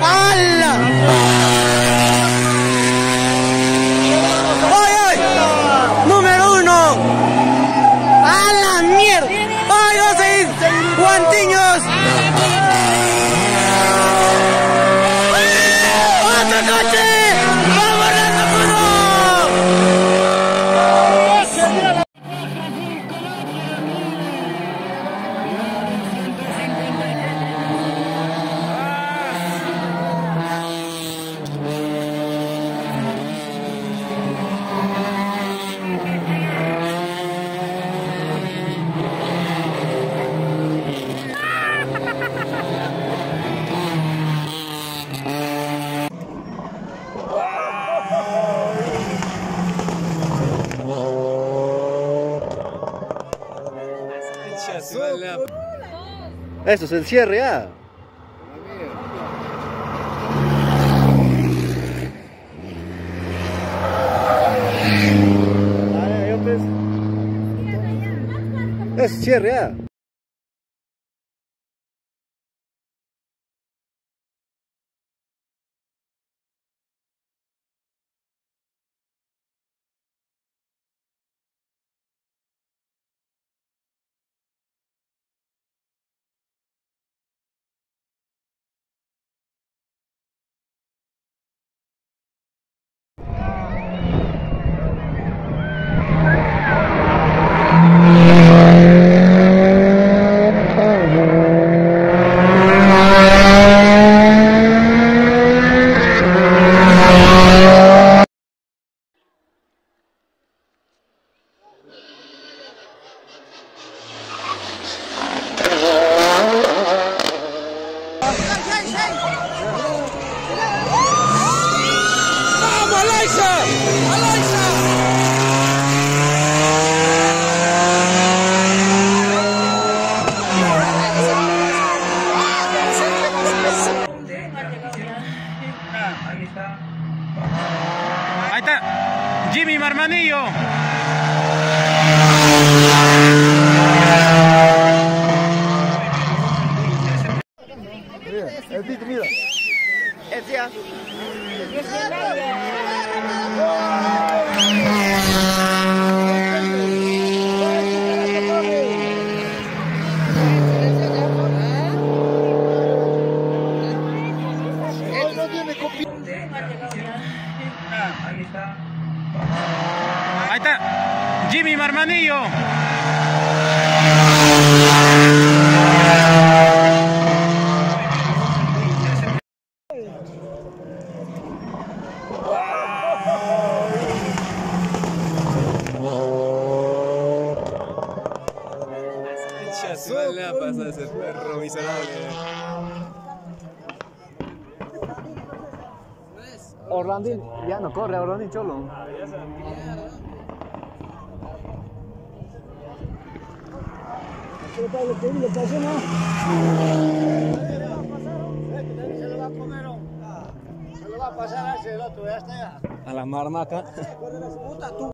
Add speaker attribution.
Speaker 1: ¡Hala! ¡Ay, ay! ¡Número uno! ¡A mierda! ¡Ay, a ir! ¡Guantiños!
Speaker 2: Eso es el cierre, ah. Ah. Es cierre, ah.
Speaker 1: ¡Vamos, Aloysa! ¡Aloysa!
Speaker 3: Ahí está. Jimmy Marmanillo. Ahí está. Jimmy Marmanillo.
Speaker 4: le pasa ese perro miserable?
Speaker 2: Orlandín, ya no corre, Orlandín Cholo.
Speaker 5: Se lo va a pasar a ese el otro, ya está ya.
Speaker 2: A la marmaca.